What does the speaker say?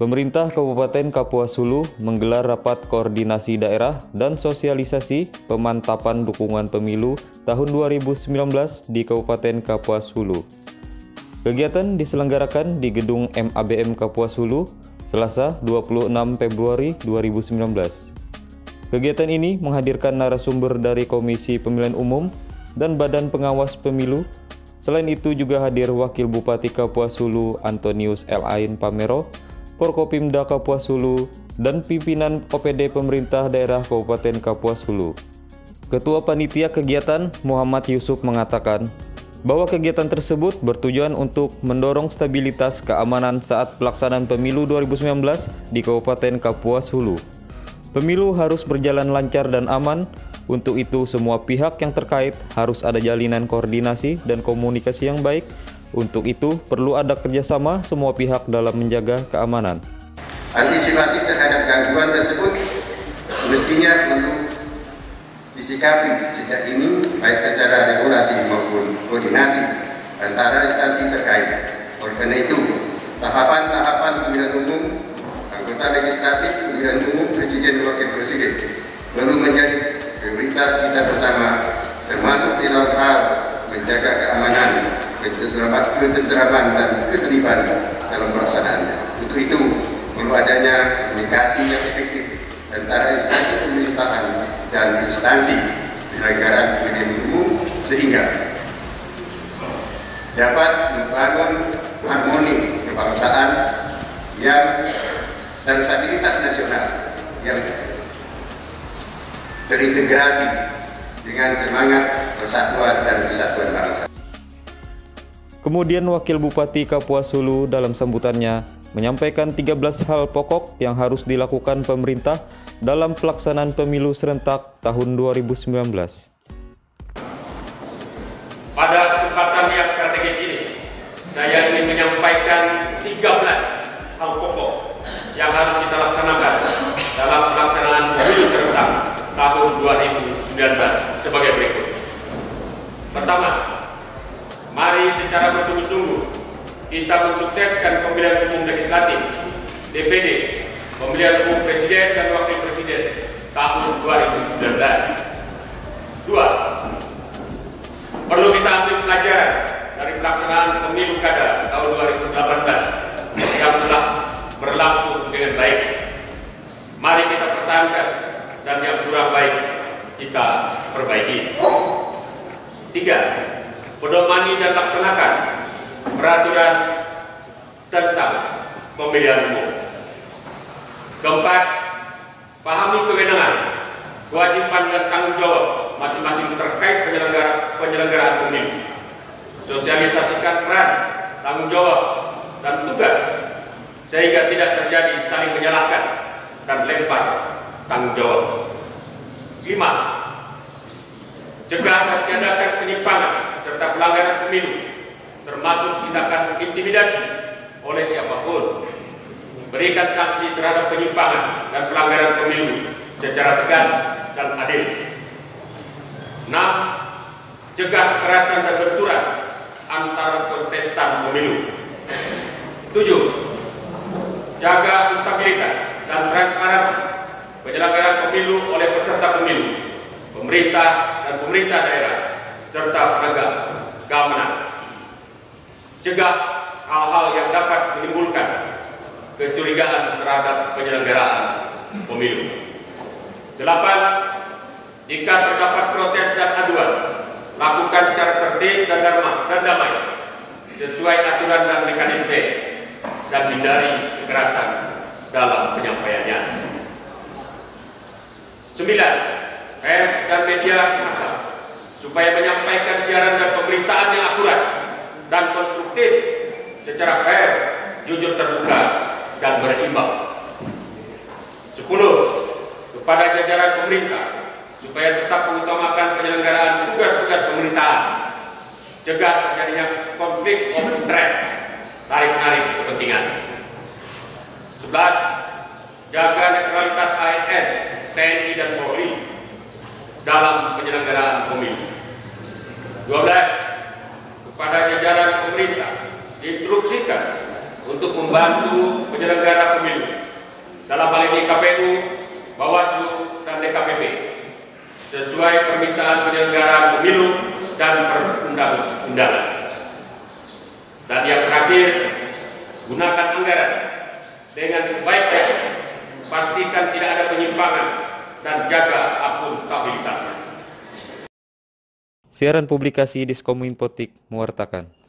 Pemerintah Kabupaten Kapuas Hulu menggelar rapat koordinasi daerah dan sosialisasi pemantapan dukungan pemilu tahun 2019 di Kabupaten Kapuas Hulu. Kegiatan diselenggarakan di gedung MABM Kapuas Hulu Selasa 26 Februari 2019. Kegiatan ini menghadirkan narasumber dari Komisi Pemilihan Umum dan Badan Pengawas Pemilu. Selain itu juga hadir Wakil Bupati Kapuas Hulu Antonius L. Pamero, Forkopimda Kapuas Hulu, dan pimpinan OPD pemerintah daerah Kabupaten Kapuas Hulu. Ketua Panitia Kegiatan Muhammad Yusuf mengatakan bahwa kegiatan tersebut bertujuan untuk mendorong stabilitas keamanan saat pelaksanaan pemilu 2019 di Kabupaten Kapuas Hulu. Pemilu harus berjalan lancar dan aman, untuk itu semua pihak yang terkait harus ada jalinan koordinasi dan komunikasi yang baik untuk itu, perlu ada kerjasama semua pihak dalam menjaga keamanan. Antisipasi terhadap gangguan tersebut mestinya untuk disikapi sejak ini baik secara regulasi maupun koordinasi antara instansi terkait. Oleh karena itu, tahapan-tahapan pemilihan umum, anggota legislatif, pemilihan umum, presiden dan wakil presiden perlu menjadi prioritas kita bersama, termasuk di dalam hal menjaga keamanan ketenteraman, dan keterlibatan dalam pelaksanaannya. Untuk itu perlu adanya komunikasi yang efektif antara instansi pemerintahan dan instansi penyelenggaraan pemilihan umum sehingga dapat membangun harmoni kebangsaan yang dan stabilitas nasional yang terintegrasi dengan semangat persatuan dan kesatuan bangsa. Kemudian Wakil Bupati Kapuas Hulu dalam sambutannya menyampaikan 13 hal pokok yang harus dilakukan pemerintah dalam pelaksanaan pemilu serentak tahun 2019. Pada kesempatan yang strategis ini, saya ingin menyampaikan 13 hal pokok yang harus kita laksanakan dalam pelaksanaan pemilu serentak tahun 2019 sebagai berikut. Pertama, Mari secara bersungguh-sungguh kita mensukseskan pemilihan umum legislatif, DPD, pemilihan umum presiden dan wakil presiden tahun 2019. Dua, perlu kita ambil pelajaran dari pelaksanaan pemilu kada tahun 2018 yang telah berlangsung dengan baik. Mari kita pertahankan dan yang kurang baik kita perbaiki. Tiga, pedomani dan laksanakan peraturan tentang pemilihan umum. Keempat, pahami kewenangan, kewajiban dan tanggung jawab masing-masing terkait penyelenggara, penyelenggaraan pemilu. Sosialisasikan peran, tanggung jawab, dan tugas sehingga tidak terjadi saling menyalahkan dan lempar tanggung jawab. Lima, cegah dan tiadakan penyimpangan serta pelanggaran pemilu, termasuk tindakan intimidasi oleh siapa pun. Berikan sanksi terhadap penyimpangan dan pelanggaran pemilu secara tegas dan adil. 6. Cegah kekerasan dan benturan antara kontestan pemilu. 7. Jaga akuntabilitas dan transparansi penyelenggaraan pemilu oleh peserta pemilu, pemerintah dan pemerintah daerah serta penegak keamanan. Cegah hal-hal yang dapat menimbulkan kecurigaan terhadap penyelenggaraan pemilu. Delapan, jika terdapat protes dan aduan, lakukan secara tertib dan damai, dan damai sesuai aturan dan mekanisme dan hindari kekerasan dalam penyampaiannya. Sembilan, pers dan media massa supaya menyampaikan siaran dan pemberitaan yang akurat dan konstruktif secara fair, jujur terbuka, dan berimbang. 10. Kepada jajaran pemerintah supaya tetap mengutamakan penyelenggaraan tugas-tugas pemerintahan, cegah terjadinya konflik of interest, tarik-menarik kepentingan. 11. Jaga netralitas ASN, TNI dan Polri dalam penyelenggaraan pemilu. 12. Kepada jajaran pemerintah diinstruksikan untuk membantu penyelenggara pemilu dalam hal ini KPU, Bawaslu, dan DKPP sesuai permintaan penyelenggara pemilu dan perundang-undangan. Dan yang terakhir, gunakan anggaran dengan sebaiknya, pastikan tidak ada penyimpangan dan jaga akuntabilitasnya. Siaran publikasi Diskominfotik mewartakan.